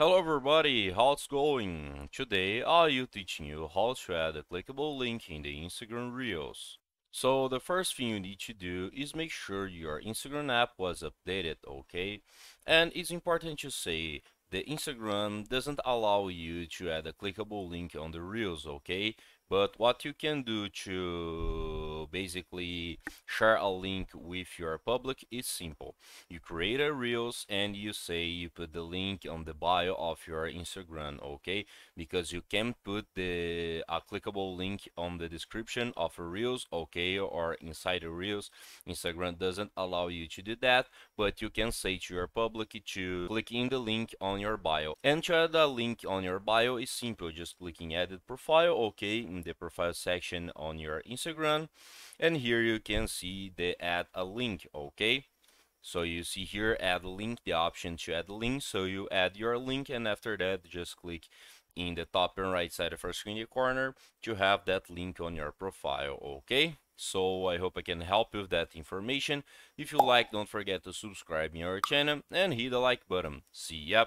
Hello everybody, how's it going? Today I'll be teaching you how to add a clickable link in the Instagram Reels. So the first thing you need to do is make sure your Instagram app was updated, okay? And it's important to say the Instagram doesn't allow you to add a clickable link on the Reels, okay? But what you can do to basically share a link with your public is simple. You create a Reels and you say you put the link on the bio of your Instagram, okay? Because you can put the a clickable link on the description of a Reels, okay? Or inside the Reels. Instagram doesn't allow you to do that, but you can say to your public to click in the link on your bio. And to add a link on your bio is simple, just clicking edit profile, okay? in the profile section on your Instagram and here you can see the add a link okay? So you see here add a link the option to add a link. So you add your link and after that just click in the top and right side of our screen corner to have that link on your profile okay? So I hope I can help you with that information. If you like don't forget to subscribe in our channel and hit the like button. See ya